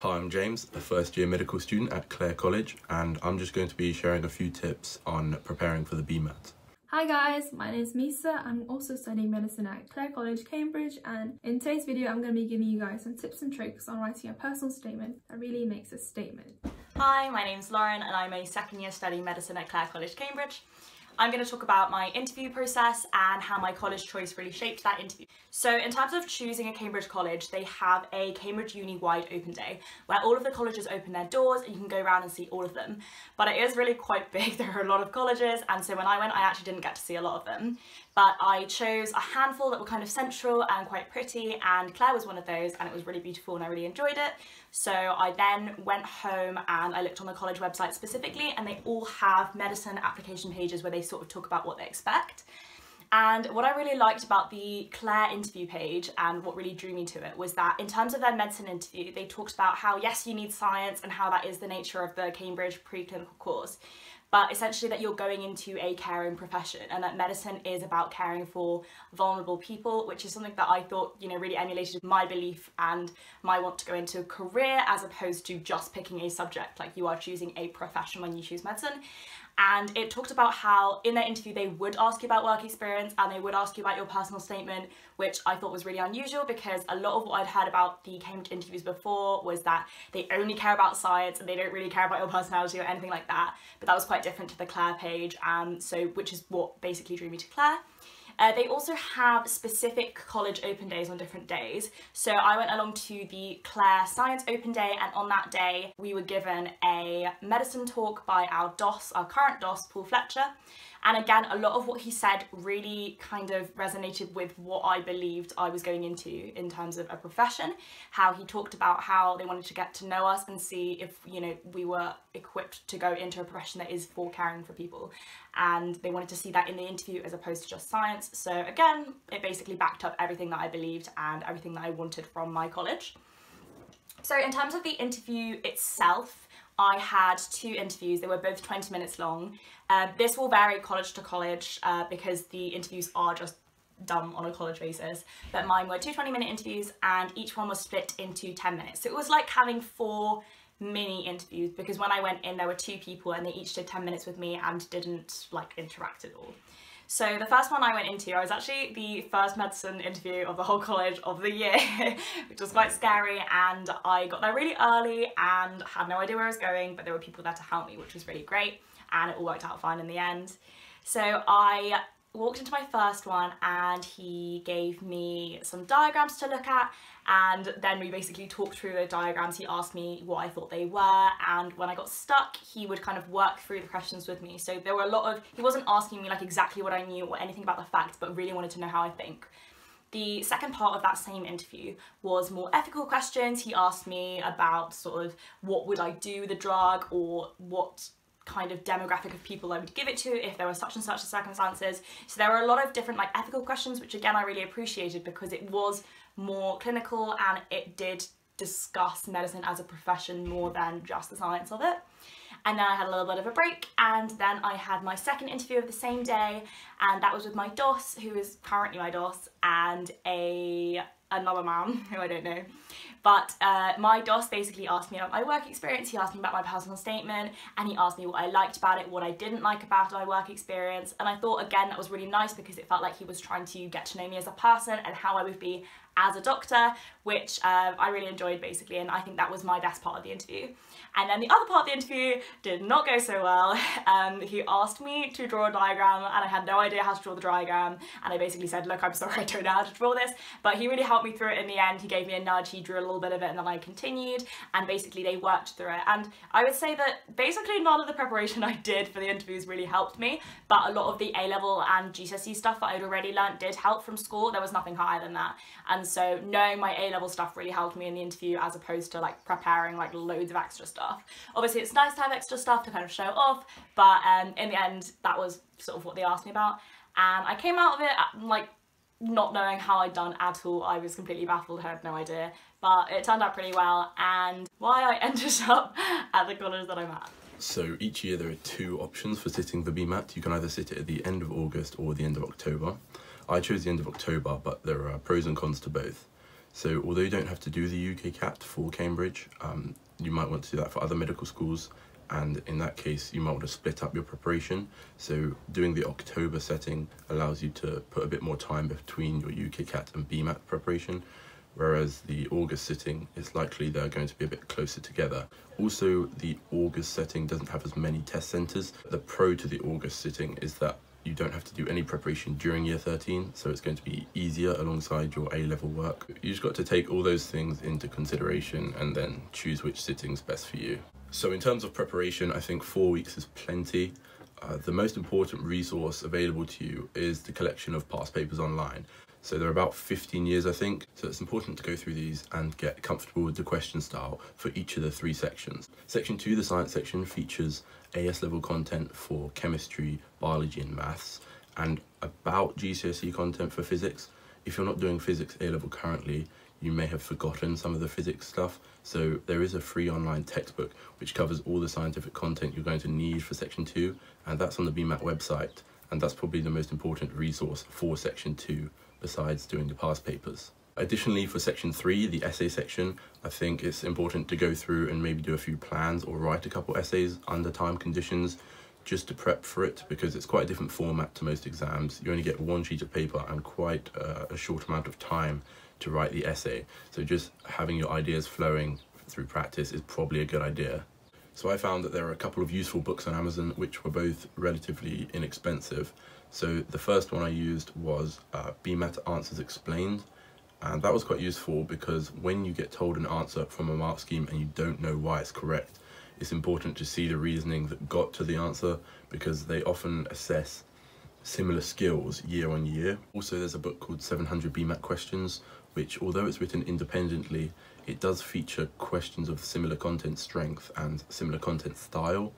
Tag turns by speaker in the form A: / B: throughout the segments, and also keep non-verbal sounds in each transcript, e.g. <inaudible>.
A: Hi, I'm James, a first year medical student at Clare College, and I'm just going to be sharing a few tips on preparing for the BMAT.
B: Hi guys, my name is Misa. I'm also studying medicine at Clare College, Cambridge, and in today's video, I'm going to be giving you guys some tips and tricks on writing a personal statement that really makes a statement.
C: Hi, my name's Lauren, and I'm a second year studying medicine at Clare College, Cambridge. I'm going to talk about my interview process and how my college choice really shaped that interview. So in terms of choosing a Cambridge college, they have a Cambridge Uni wide open day where all of the colleges open their doors and you can go around and see all of them. But it is really quite <laughs> big, there are a lot of colleges and so when I went I actually didn't get to see a lot of them. But I chose a handful that were kind of central and quite pretty and Clare was one of those and it was really beautiful and I really enjoyed it. So I then went home and I looked on the college website specifically and they all have medicine application pages where they sort of talk about what they expect. And what I really liked about the Clare interview page and what really drew me to it was that in terms of their medicine interview, they talked about how yes, you need science and how that is the nature of the Cambridge preclinical course but essentially that you're going into a caring profession and that medicine is about caring for vulnerable people, which is something that I thought, you know, really emulated my belief and my want to go into a career as opposed to just picking a subject, like you are choosing a profession when you choose medicine and it talked about how in their interview they would ask you about work experience and they would ask you about your personal statement which I thought was really unusual because a lot of what I'd heard about the Cambridge interviews before was that they only care about science and they don't really care about your personality or anything like that but that was quite different to the Clare page um, so which is what basically drew me to Clare. Uh, they also have specific college open days on different days. So I went along to the Clare Science Open Day and on that day we were given a medicine talk by our DOS, our current DOS, Paul Fletcher. And again, a lot of what he said really kind of resonated with what I believed I was going into in terms of a profession. How he talked about how they wanted to get to know us and see if, you know, we were equipped to go into a profession that is for caring for people. And they wanted to see that in the interview as opposed to just science. So again, it basically backed up everything that I believed and everything that I wanted from my college. So in terms of the interview itself, I had two interviews. They were both 20 minutes long. Uh, this will vary college to college uh, because the interviews are just done on a college basis. But mine were two 20 minute interviews and each one was split into 10 minutes. So it was like having four mini interviews because when I went in there were two people and they each did 10 minutes with me and didn't like interact at all. So the first one I went into, I was actually the first medicine interview of the whole college of the year, <laughs> which was quite scary and I got there really early and had no idea where I was going, but there were people there to help me, which was really great and it all worked out fine in the end. So I walked into my first one and he gave me some diagrams to look at and then we basically talked through the diagrams. He asked me what I thought they were and when I got stuck he would kind of work through the questions with me. So there were a lot of, he wasn't asking me like exactly what I knew or anything about the facts but really wanted to know how I think. The second part of that same interview was more ethical questions. He asked me about sort of what would I do with the drug or what kind of demographic of people I would give it to if there were such and such circumstances. So there were a lot of different like ethical questions, which again I really appreciated because it was more clinical and it did discuss medicine as a profession more than just the science of it. And then I had a little bit of a break and then I had my second interview of the same day and that was with my DOS, who is currently my DOS, and a another man <laughs> who I don't know. But uh, my DOS basically asked me about my work experience, he asked me about my personal statement, and he asked me what I liked about it, what I didn't like about my work experience. And I thought, again, that was really nice because it felt like he was trying to get to know me as a person and how I would be as a doctor, which uh, I really enjoyed basically, and I think that was my best part of the interview. And then the other part of the interview did not go so well. <laughs> Um, he asked me to draw a diagram and I had no idea how to draw the diagram and I basically said, look, I'm sorry, <laughs> I don't know how to draw this, but he really helped me through it in the end. He gave me a nudge, he drew a little bit of it and then I continued and basically they worked through it. And I would say that basically none of the preparation <laughs> I did for the interviews really helped me, but a lot of the A-level and GCSE stuff that I'd already learnt did help from school. There was nothing higher than that. And so knowing my A-level stuff really helped me in the interview as opposed to like preparing like loads of extra stuff. Obviously it's nice to have extra stuff to kind of show off, but um, in the end that was sort of what they asked me about. And I came out of it uh, like not knowing how I'd done at all. I was completely baffled, I had no idea. But it turned out pretty well and why I <laughs> ended up at the college that I'm at.
A: So each year there are two options for sitting the BMAT. You can either sit it at the end of August or the end of October. I chose the end of October, but there are pros and cons to both. So although you don't have to do the UKCAT for Cambridge, um, you might want to do that for other medical schools and in that case you might want to split up your preparation so doing the October setting allows you to put a bit more time between your UKCAT and BMAT preparation whereas the August sitting is likely they're going to be a bit closer together. Also the August setting doesn't have as many test centres. The pro to the August sitting is that you don't have to do any preparation during year 13 so it's going to be easier alongside your A level work. You just got to take all those things into consideration and then choose which sitting's best for you. So in terms of preparation I think four weeks is plenty. Uh, the most important resource available to you is the collection of past papers online. So they're about 15 years, I think. So it's important to go through these and get comfortable with the question style for each of the three sections. Section two, the science section, features AS level content for chemistry, biology and maths, and about GCSE content for physics. If you're not doing physics A level currently, you may have forgotten some of the physics stuff. So there is a free online textbook which covers all the scientific content you're going to need for section two, and that's on the BMAT website. And that's probably the most important resource for section two besides doing the past papers. Additionally, for section three, the essay section, I think it's important to go through and maybe do a few plans or write a couple essays under time conditions just to prep for it because it's quite a different format to most exams. You only get one sheet of paper and quite uh, a short amount of time to write the essay. So just having your ideas flowing through practice is probably a good idea. So I found that there are a couple of useful books on Amazon which were both relatively inexpensive. So the first one I used was uh, BMAT Answers Explained and that was quite useful because when you get told an answer from a mark scheme and you don't know why it's correct, it's important to see the reasoning that got to the answer because they often assess similar skills year on year. Also there's a book called 700 BMAT Questions which although it's written independently it does feature questions of similar content strength and similar content style.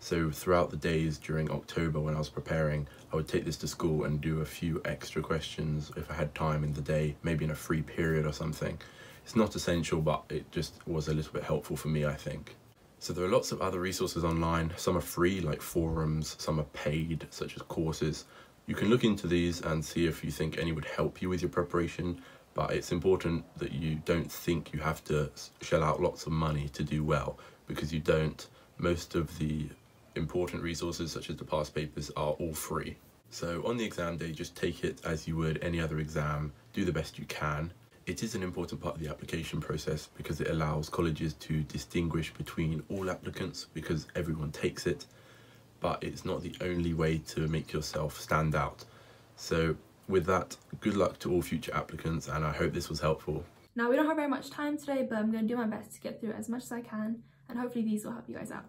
A: So throughout the days during October when I was preparing, I would take this to school and do a few extra questions if I had time in the day, maybe in a free period or something. It's not essential, but it just was a little bit helpful for me, I think. So there are lots of other resources online. Some are free, like forums, some are paid, such as courses. You can look into these and see if you think any would help you with your preparation, but it's important that you don't think you have to shell out lots of money to do well because you don't. Most of the important resources such as the past papers are all free. So on the exam day, just take it as you would any other exam, do the best you can. It is an important part of the application process because it allows colleges to distinguish between all applicants because everyone takes it, but it's not the only way to make yourself stand out. So with that, good luck to all future applicants and I hope this was helpful.
B: Now we don't have very much time today, but I'm going to do my best to get through as much as I can and hopefully these will help you guys out.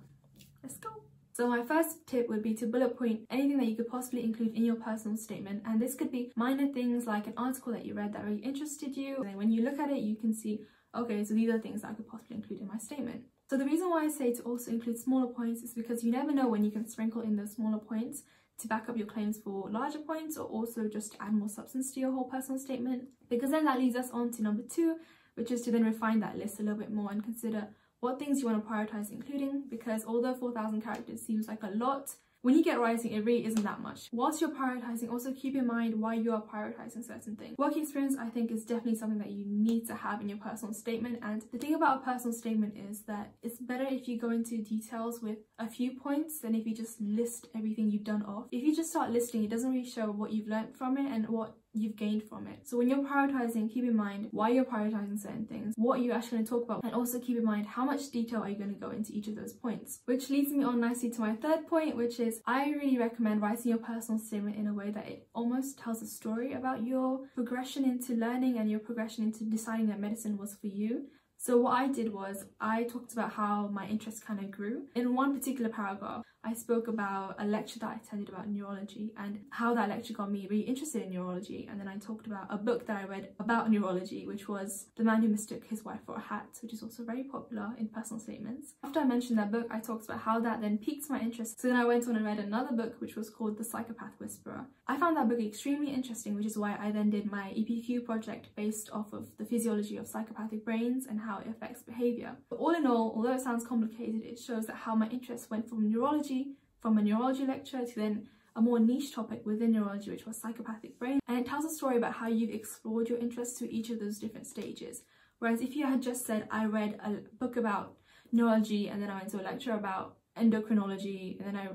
B: Let's go! So my first tip would be to bullet point anything that you could possibly include in your personal statement and this could be minor things like an article that you read that really interested you and when you look at it you can see okay so these are things that I could possibly include in my statement. So the reason why I say to also include smaller points is because you never know when you can sprinkle in those smaller points to back up your claims for larger points or also just to add more substance to your whole personal statement? Because then that leads us on to number two which is to then refine that list a little bit more and consider what things you want to prioritize including because although 4,000 characters seems like a lot when you get writing, it really isn't that much. Whilst you're prioritizing, also keep in mind why you are prioritizing certain things. Work experience, I think, is definitely something that you need to have in your personal statement. And the thing about a personal statement is that it's better if you go into details with a few points than if you just list everything you've done off. If you just start listing, it doesn't really show what you've learned from it and what you've gained from it. So when you're prioritizing, keep in mind why you're prioritizing certain things, what you're actually going to talk about, and also keep in mind how much detail are you going to go into each of those points. Which leads me on nicely to my third point, which is I really recommend writing your personal statement in a way that it almost tells a story about your progression into learning and your progression into deciding that medicine was for you. So what I did was I talked about how my interest kind of grew. In one particular paragraph, I spoke about a lecture that I attended about neurology and how that lecture got me really interested in neurology. And then I talked about a book that I read about neurology, which was The Man Who Mistook His Wife for a Hat, which is also very popular in personal statements. After I mentioned that book, I talked about how that then piqued my interest. So then I went on and read another book, which was called The Psychopath Whisperer. I found that book extremely interesting, which is why I then did my EPQ project based off of the physiology of psychopathic brains and how it affects behavior. But all in all, although it sounds complicated, it shows that how my interest went from neurology from a neurology lecture to then a more niche topic within neurology, which was psychopathic brain, and it tells a story about how you've explored your interests through each of those different stages. Whereas if you had just said, I read a book about neurology and then I went to a lecture about endocrinology and then I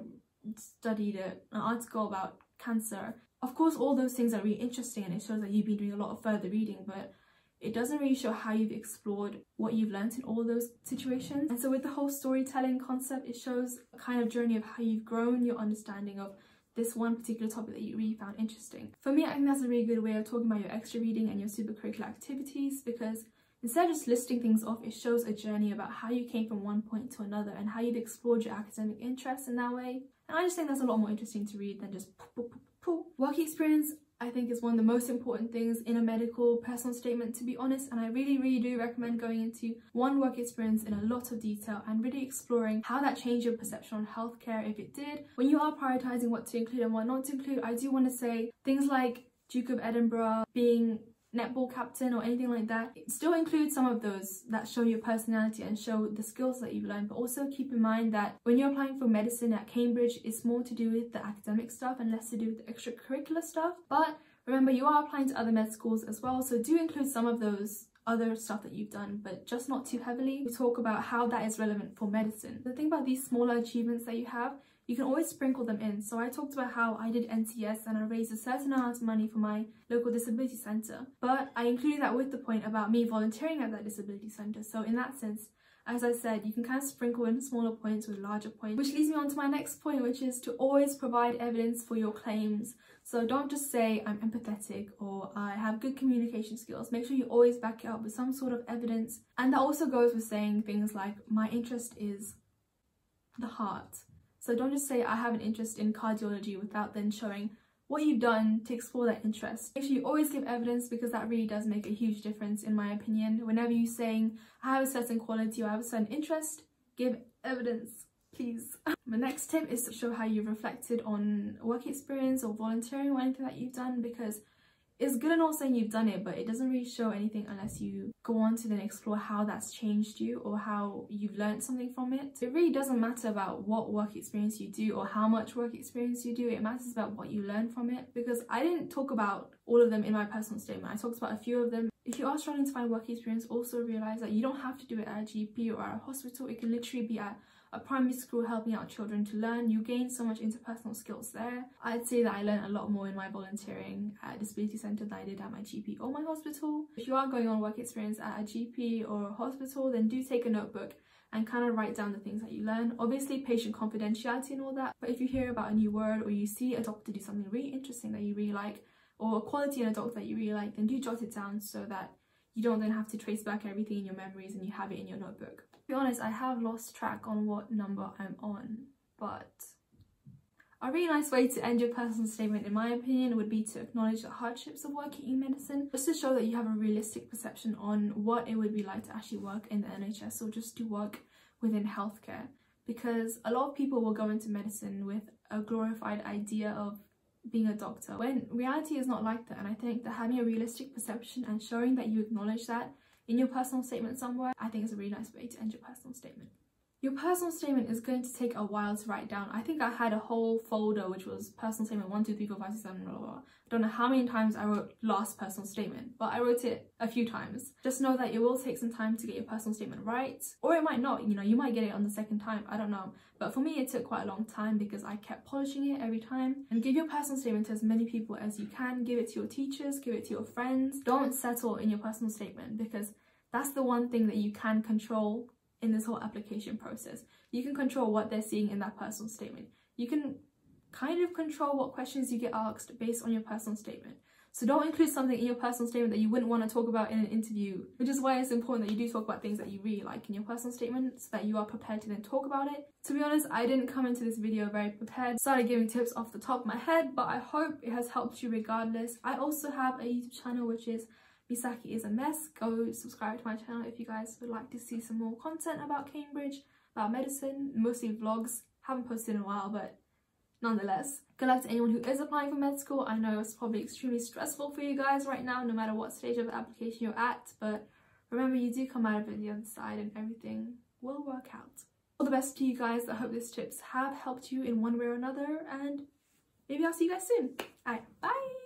B: studied a, an article about cancer, of course, all those things are really interesting and it shows that you've been doing a lot of further reading, but it doesn't really show how you've explored what you've learned in all those situations. And so with the whole storytelling concept, it shows a kind of journey of how you've grown your understanding of this one particular topic that you really found interesting. For me, I think that's a really good way of talking about your extra reading and your super curricular activities because instead of just listing things off, it shows a journey about how you came from one point to another and how you've explored your academic interests in that way. And I just think that's a lot more interesting to read than just Work experience, I think is one of the most important things in a medical personal statement to be honest and I really really do recommend going into one work experience in a lot of detail and really exploring how that changed your perception on healthcare if it did. When you are prioritizing what to include and what not to include I do want to say things like Duke of Edinburgh being netball captain or anything like that. It still includes some of those that show your personality and show the skills that you've learned, but also keep in mind that when you're applying for medicine at Cambridge, it's more to do with the academic stuff and less to do with the extracurricular stuff. But remember, you are applying to other med schools as well, so do include some of those other stuff that you've done, but just not too heavily. We talk about how that is relevant for medicine. The thing about these smaller achievements that you have you can always sprinkle them in. So I talked about how I did NCS and I raised a certain amount of money for my local disability centre. But I included that with the point about me volunteering at that disability centre. So in that sense, as I said, you can kind of sprinkle in smaller points with larger points, which leads me on to my next point, which is to always provide evidence for your claims. So don't just say I'm empathetic or I have good communication skills. Make sure you always back it up with some sort of evidence. And that also goes with saying things like my interest is the heart so don't just say I have an interest in cardiology without then showing what you've done to explore that interest. Make sure you always give evidence because that really does make a huge difference in my opinion. Whenever you're saying I have a certain quality or I have a certain interest, give evidence please. <laughs> My next tip is to show how you've reflected on work experience or volunteering or anything that you've done because it's good and all saying you've done it, but it doesn't really show anything unless you go on to then explore how that's changed you or how you've learned something from it. It really doesn't matter about what work experience you do or how much work experience you do, it matters about what you learn from it because I didn't talk about all of them in my personal statement. I talked about a few of them. If you are struggling to find work experience, also realize that you don't have to do it at a GP or at a hospital. It can literally be at a primary school helping out children to learn. You gain so much interpersonal skills there. I'd say that I learned a lot more in my volunteering at a disability centre than I did at my GP or my hospital. If you are going on work experience at a GP or a hospital, then do take a notebook and kind of write down the things that you learn. Obviously, patient confidentiality and all that, but if you hear about a new word or you see a doctor do something really interesting that you really like, or a quality in a doctor that you really like, then do jot it down so that you don't then have to trace back everything in your memories and you have it in your notebook be honest, I have lost track on what number I'm on, but a really nice way to end your personal statement, in my opinion, would be to acknowledge the hardships of working in medicine, just to show that you have a realistic perception on what it would be like to actually work in the NHS or just to work within healthcare. Because a lot of people will go into medicine with a glorified idea of being a doctor, when reality is not like that. And I think that having a realistic perception and showing that you acknowledge that in your personal statement somewhere, I think it's a really nice way to end your personal statement. Your personal statement is going to take a while to write down. I think I had a whole folder which was personal statement 1, 2, 3, 4, 5, 6, 7, blah, blah, blah. I don't know how many times I wrote last personal statement, but I wrote it a few times. Just know that it will take some time to get your personal statement right, or it might not, you know, you might get it on the second time, I don't know. But for me, it took quite a long time because I kept polishing it every time. And give your personal statement to as many people as you can. Give it to your teachers, give it to your friends. Don't settle in your personal statement because that's the one thing that you can control in this whole application process. You can control what they're seeing in that personal statement. You can kind of control what questions you get asked based on your personal statement. So don't include something in your personal statement that you wouldn't want to talk about in an interview, which is why it's important that you do talk about things that you really like in your personal statement so that you are prepared to then talk about it. To be honest, I didn't come into this video very prepared, started giving tips off the top of my head, but I hope it has helped you regardless. I also have a YouTube channel which is Misaki is a mess. Go subscribe to my channel if you guys would like to see some more content about Cambridge, about medicine, mostly vlogs. Haven't posted in a while, but nonetheless. Good luck to anyone who is applying for med school. I know it's probably extremely stressful for you guys right now, no matter what stage of application you're at, but remember you do come out of it the other side and everything will work out. All the best to you guys. I hope these tips have helped you in one way or another, and maybe I'll see you guys soon. Alright, bye!